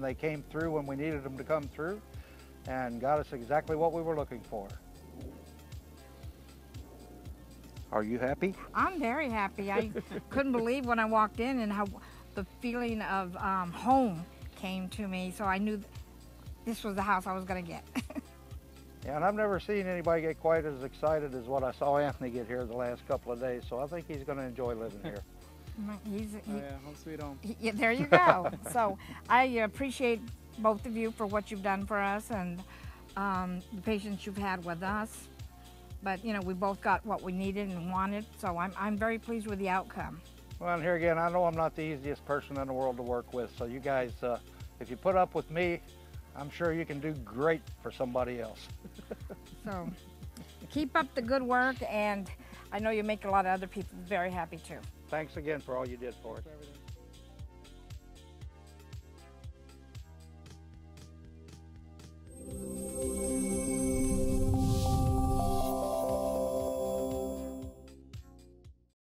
and they came through when we needed them to come through and got us exactly what we were looking for. Are you happy? I'm very happy. I couldn't believe when I walked in and how the feeling of um, home came to me. So I knew this was the house I was going to get. Yeah, and I've never seen anybody get quite as excited as what I saw Anthony get here the last couple of days, so I think he's going to enjoy living here. He's, Oh yeah, home sweet home. he- yeah, there you go. so I appreciate both of you for what you've done for us and um, the patience you've had with us. But you know, we both got what we needed and wanted, so I'm, I'm very pleased with the outcome. Well, and here again, I know I'm not the easiest person in the world to work with, so you guys, uh, if you put up with me, I'm sure you can do great for somebody else. So keep up the good work, and I know you make a lot of other people very happy too. Thanks again for all you did for us.